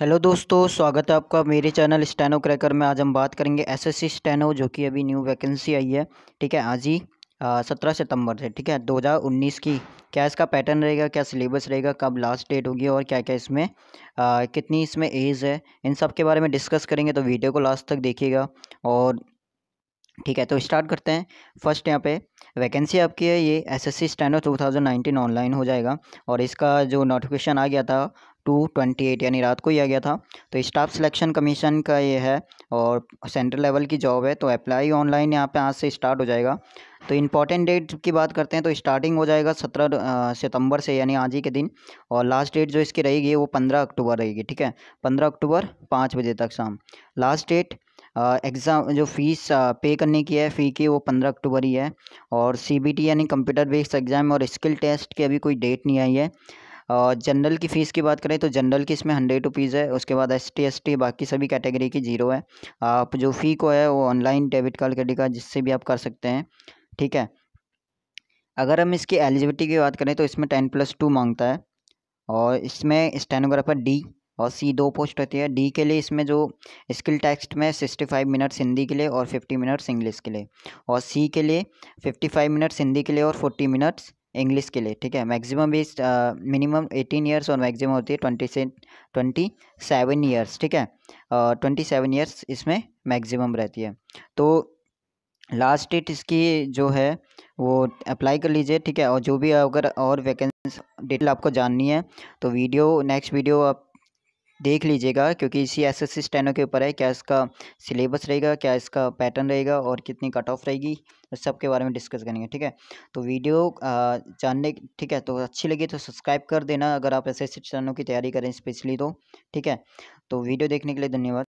Hello दोस्तों स्वागत है आपका मेरे चैनल स्टेनो क्रैकर में। आज हम बात करेंगे एसएससी स्टेनो जो कि अभी न्यू वैकेंसी आई है ठीक है? आज ही सत्रह सितंबर से ठीक है? 2019 की। क्या इसका पैटर्न रहेगा क्या सिलेबस रहेगा कब लास्ट डेट होगी और क्या क्या इसमें आ, कितनी इसमें एज है? इन सब के बारे में डिस्कस करेंगे तो वीडियो को लास्ट तक देखिएगा। और ठीक है तो स्टार्ट करते हैं। फ़र्स्ट यहाँ पे वैकेंसी आपकी है ये एसएससी स्टैंडो 2019 ऑनलाइन हो जाएगा और इसका जो नोटिफिकेशन आ गया था टू ट्वेंटी एट यानी रात को ही आ गया था तो स्टाफ सिलेक्शन कमीशन का ये है और सेंट्रल लेवल की जॉब है तो अप्लाई ऑनलाइन यहाँ पे आज से स्टार्ट हो जाएगा। तो इंपॉर्टेंट डेट की बात करते हैं तो स्टार्टिंग हो जाएगा सत्रह सितंबर से यानी आज ही के दिन और लास्ट डेट जो इसकी रहेगी वो पंद्रह अक्टूबर रहेगी, ठीक है? पंद्रह अक्टूबर पाँच बजे तक शाम। लास्ट डेट एग्ज़ाम जो फ़ीस पे करने की है फ़ी की वो पंद्रह अक्टूबर ही है। और सी बी टी यानी कंप्यूटर बेस्ड एग्ज़ाम और स्किल टेस्ट की अभी कोई डेट नहीं आई है। जनरल की फ़ीस की बात करें तो जनरल की इसमें हंड्रेड रुपीज़ है, उसके बाद एस टी एस टी बाकी सभी कैटेगरी की ज़ीरो है। आप जो फ़ी को है वो ऑनलाइन डेबिट कार्ड कार्ड जिससे भी आप कर सकते हैं, ठीक है? अगर हम इसकी एलिजिबिलिटी की बात करें तो इसमें टेन प्लस टू माँगता है और इसमें स्टेनोग्राफर डी और सी दो पोस्ट होती है। डी के लिए इसमें जो स्किल टेक्स्ट में सिक्सटी फाइव मिनट्स हिंदी के लिए और फिफ्टी मिनट्स इंग्लिश के लिए। और सी के लिए फिफ्टी फाइव मिनट्स हिंदी के लिए और फोर्टी मिनट्स इंग्लिश के लिए, ठीक है? मैक्सिमम भी मिनिमम एटीन ईयर्स और मैक्सिमम होती है ट्वेंटी से, ट्वेंटी सेवन ईयर्स ठीक है? ट्वेंटी सेवन ईयर्स इसमें मैक्सिमम रहती है। तो लास्ट डेट इसकी जो है वो अप्लाई कर लीजिए, ठीक है? और जो भी अगर और वैकेंसी डिटेल आपको जाननी है तो वीडियो, नेक्स्ट वीडियो आप देख लीजिएगा, क्योंकि इसी एस एस स्टेनो के ऊपर है, क्या इसका सिलेबस रहेगा, क्या इसका पैटर्न रहेगा और कितनी कट ऑफ़ रहेगी उस सब के बारे में डिस्कस करेंगे, ठीक है? तो वीडियो जानने, ठीक है तो अच्छी लगी तो सब्सक्राइब कर देना, अगर आप एस एस स्टेनो की तैयारी करें स्पेशली तो ठीक है? तो वीडियो देखने के लिए धन्यवाद।